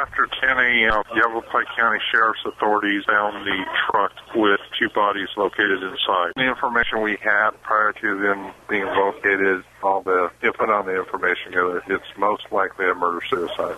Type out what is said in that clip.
after 10 a.m., Yavapai County Sheriff's authorities found the truck with two bodies located inside. The information we had prior to them being located, all the input on the information, it's most likely a murder suicide.